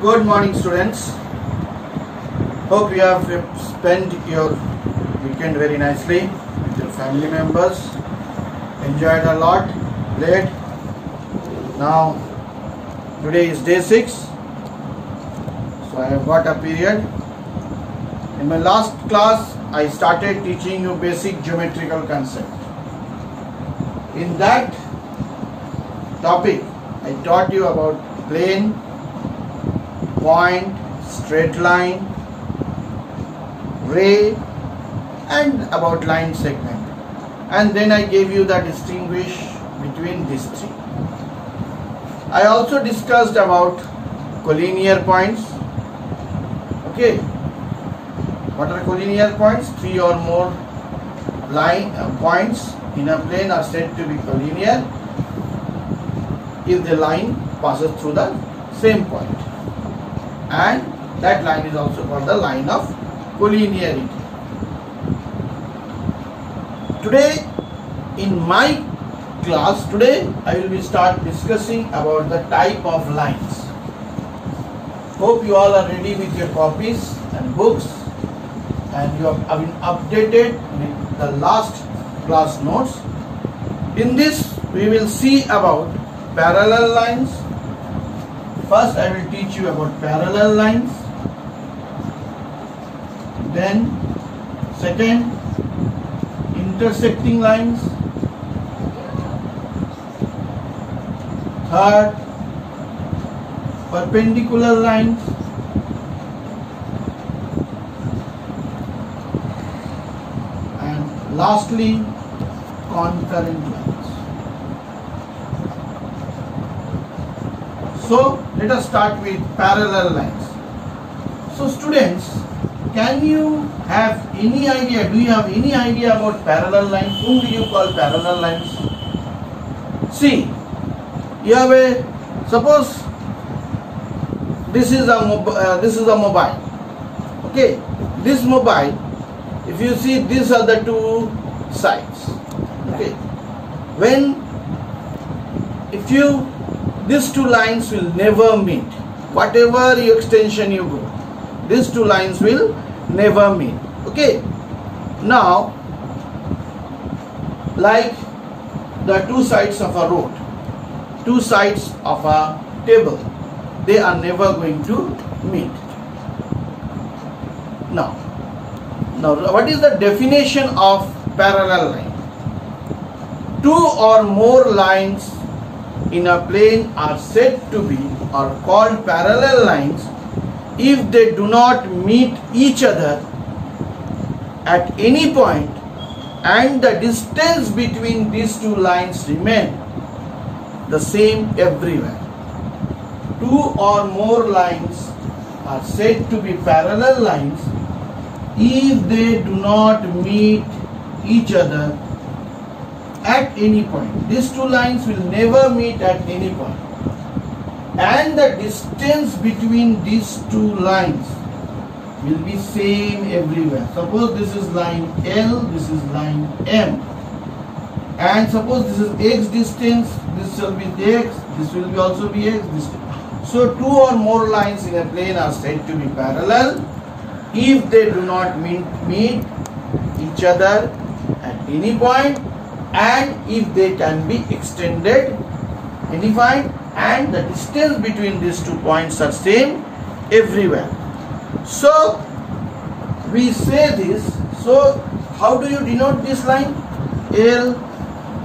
Good morning, students. Hope you have spent your weekend very nicely with your family members. Enjoyed a lot, played. Now, today is day 6. So, I have got a period. In my last class, I started teaching you basic geometrical concept. In that topic, I taught you about plane, point, straight line, ray and about line segment. And then I gave you the distinguish between these three. I also discussed about collinear points. Okay. What are collinear points? Three or more line uh, points in a plane are said to be collinear if the line passes through the same point and that line is also called the line of collinearity. Today in my class today I will be start discussing about the type of lines. Hope you all are ready with your copies and books and you have been updated with the last class notes. In this we will see about parallel lines. First I will teach you about parallel lines. Then second intersecting lines. Third perpendicular lines. And lastly concurrent lines. So let us start with parallel lines. So students, can you have any idea, do you have any idea about parallel lines? Whom do you call parallel lines? See, you have a, suppose this is a, uh, this is a mobile. Okay, this mobile, if you see these are the two sides. Okay, when, if you these two lines will never meet. Whatever extension you go these two lines will never meet. Okay? Now like the two sides of a road two sides of a table they are never going to meet. Now now what is the definition of parallel line? Two or more lines in a plane are said to be or called parallel lines if they do not meet each other at any point and the distance between these two lines remain the same everywhere. Two or more lines are said to be parallel lines if they do not meet each other at any point. These two lines will never meet at any point. And the distance between these two lines will be same everywhere. Suppose this is line L, this is line M. And suppose this is x distance, this will be x, this will be also be x distance. So two or more lines in a plane are said to be parallel if they do not meet, meet each other at any point and if they can be extended unified and the distance between these two points are same everywhere. So we say this. So how do you denote this line? L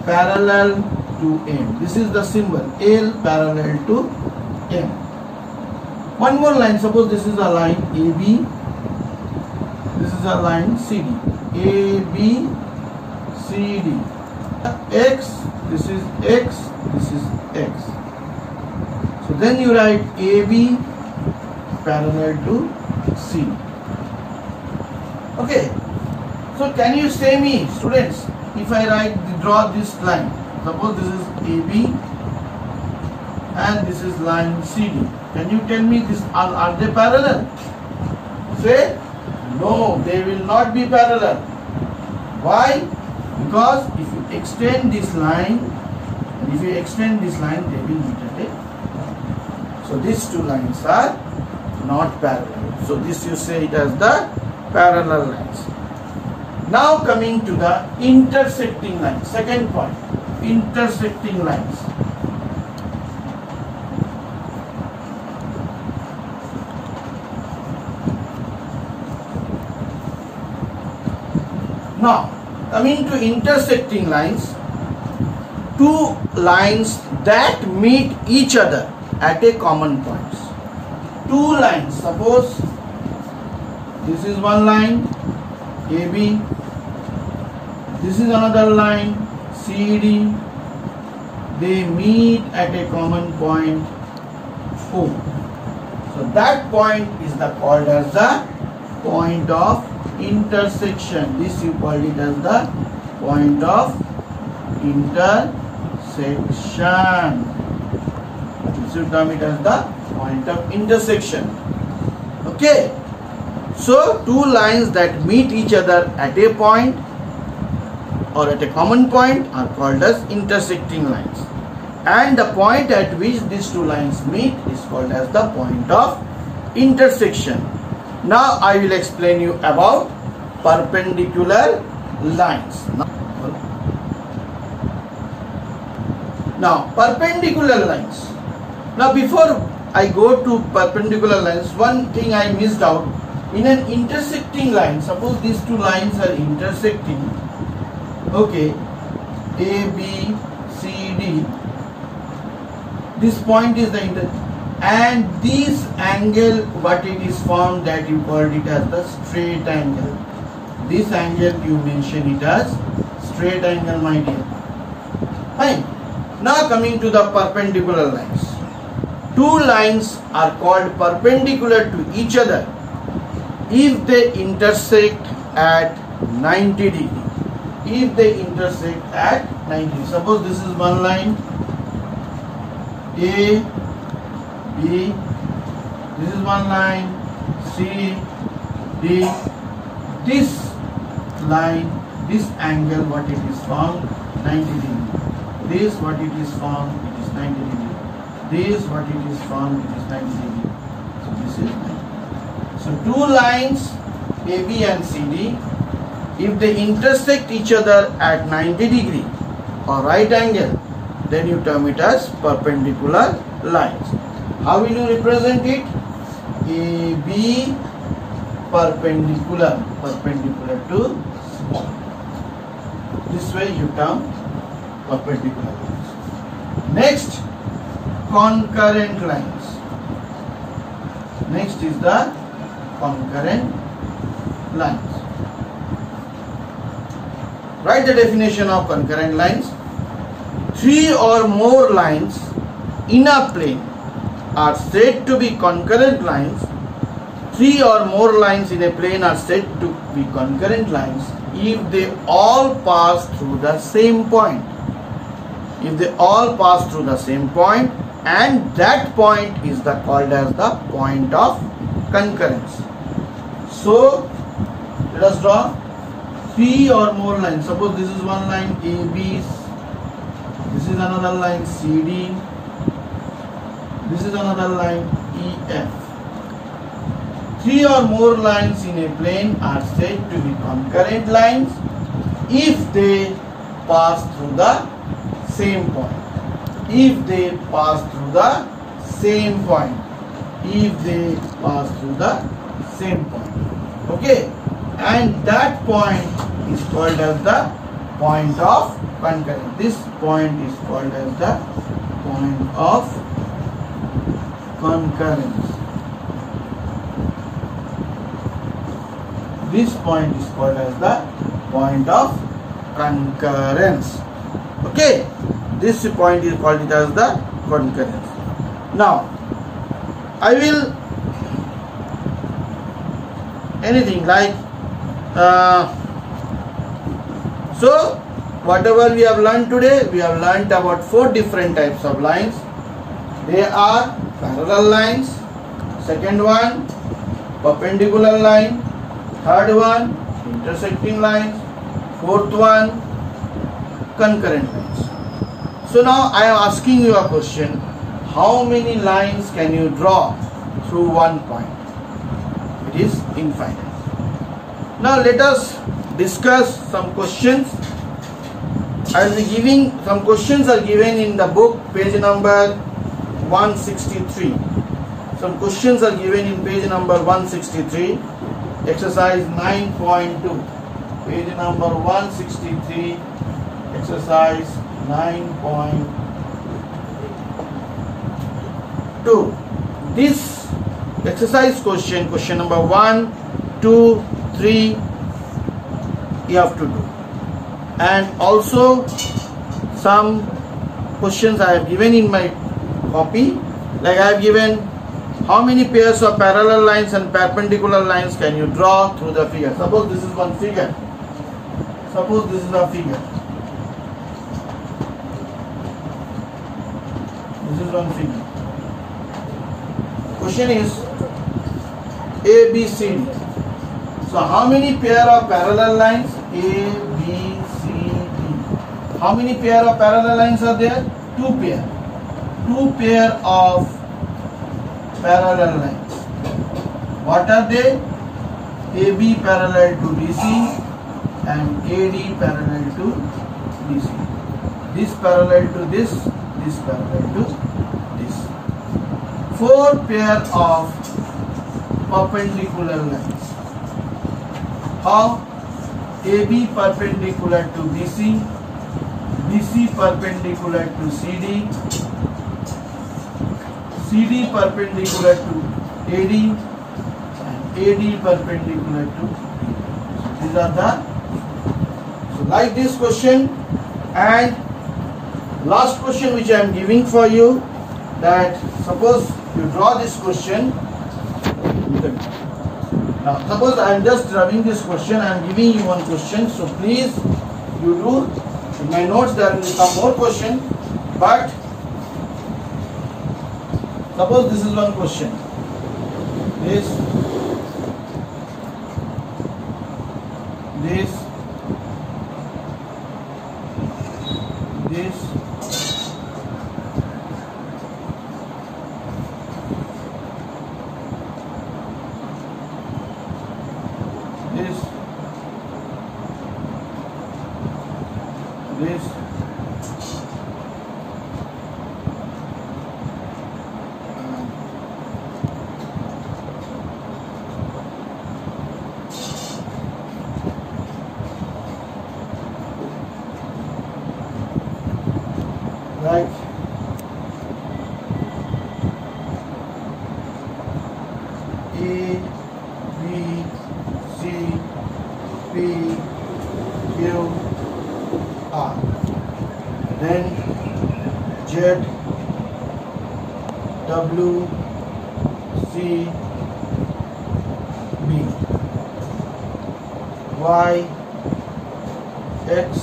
parallel to m. This is the symbol. L parallel to m. One more line. Suppose this is a line ab this is a line cd ab cd x this is x this is x. So then you write AB parallel to C. Okay. So can you say me students if I write draw this line? Suppose this is AB and this is line CD can you tell me this are, are they parallel? Say no they will not be parallel. Why because if you extend this line and if you extend this line they will meet at a so these two lines are not parallel. So this you say it as the parallel lines. Now coming to the intersecting lines. Second point, intersecting lines. Now, coming to intersecting lines, two lines that meet each other at a common point. Two lines, suppose this is one line AB, this is another line CD, they meet at a common point O. So that point is the called as the point of intersection. This you call it as the point of intersection. This you term it as the point of intersection. Okay. So two lines that meet each other at a point or at a common point are called as intersecting lines. And the point at which these two lines meet is called as the point of intersection. Now I will explain you about perpendicular lines. Now perpendicular lines. Now before I go to perpendicular lines, one thing I missed out. In an intersecting line, suppose these two lines are intersecting. Okay, A, B, C, D. This point is the inter and this angle what it is formed that you called it as the straight angle. This angle you mention it as straight angle my dear. Fine. Now coming to the perpendicular lines. Two lines are called perpendicular to each other if they intersect at 90 degree. If they intersect at 90 suppose this is one line. A B. This is one line C, D. This line, this angle, what it is formed, 90 degree. This, what it is formed, it is 90 degree. This, what it is formed, it is 90 degree. So this is 90. So two lines, AB and CD, if they intersect each other at 90 degree or right angle, then you term it as perpendicular lines. How will you represent it? AB perpendicular, perpendicular to This way you term perpendicular lines. Next, concurrent lines. Next is the concurrent lines. Write the definition of concurrent lines. Three or more lines in a plane are said to be concurrent lines. Three or more lines in a plane are said to be concurrent lines if they all pass through the same point. If they all pass through the same point and that point is the called as the point of concurrence. So let us draw three or more lines. Suppose this is one line AB, this is another line CD, this is another line EF. Three or more lines in a plane are said to be concurrent lines if they pass through the same point. If they pass through the same point. If they pass through the same point. Okay. And that point is called as the point of concurrence. This point is called as the point of concurrence. This point is called as the point of concurrence. Okay, this point is called as the concurrence. Now, I will anything like uh, so whatever we have learned today we have learned about four different types of lines they are parallel lines second one perpendicular line third one intersecting lines fourth one concurrent lines so now i am asking you a question how many lines can you draw through one point. It is infinite. Now let us discuss some questions. I will be giving some questions are given in the book page number 163. Some questions are given in page number 163, exercise 9.2. Page number 163, exercise 9.2. This exercise question, question number 1, 2, 3, you have to do. And also some questions I have given in my copy, like I have given how many pairs of parallel lines and perpendicular lines can you draw through the figure? Suppose this is one figure. Suppose this is a figure. This is one figure. Question is A, B, C, D. So how many pair of parallel lines? A, B, C, D. How many pair of parallel lines are there? Two pair. Two pair of parallel lines. What are they? AB parallel to DC and AD parallel to DC. This parallel to this, this parallel to this. Four pair of perpendicular lines. How? AB perpendicular to BC, BC perpendicular to CD, CD perpendicular to AD AD perpendicular to these are the so like this question and last question which I am giving for you that suppose you draw this question now suppose I am just drawing this question I am giving you one question so please you do in my notes there will be some more question but Suppose this is one question. This, this, this, this, this, right A B C P Q R then Z W C B Y X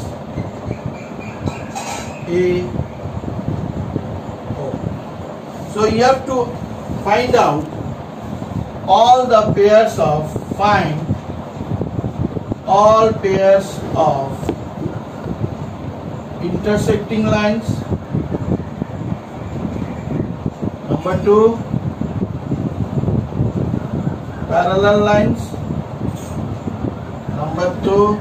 A O. So you have to find out all the pairs of find all pairs of intersecting lines. Number two, parallel lines. Number two,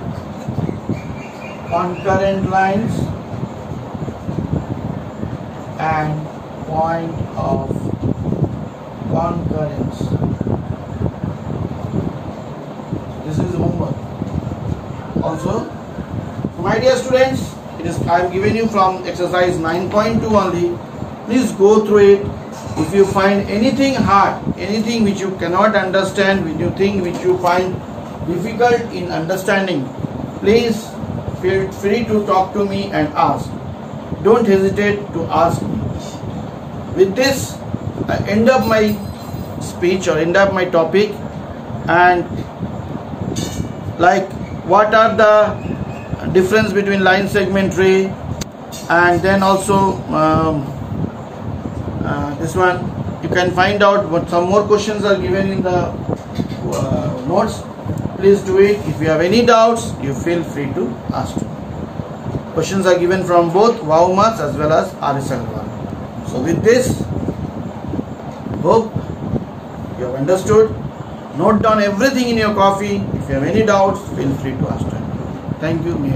concurrent lines and point of concurrence. This is homework. Also, my dear students, it is I am giving you from exercise 9.2 only. Please go through it. If you find anything hard, anything which you cannot understand, which you think which you find difficult in understanding, please feel free to talk to me and ask. Don't hesitate to ask me. With this, I end up my speech or end up my topic. And like what are the difference between line segment ray and then also um, uh, this one? You can find out what some more questions are given in the uh, notes. Please do it. If you have any doubts you feel free to ask. Questions are given from both maths as well as RS Agarwal. So with this hope You have understood? Note down everything in your coffee. If you have any doubts, feel free to ask. Thank you. May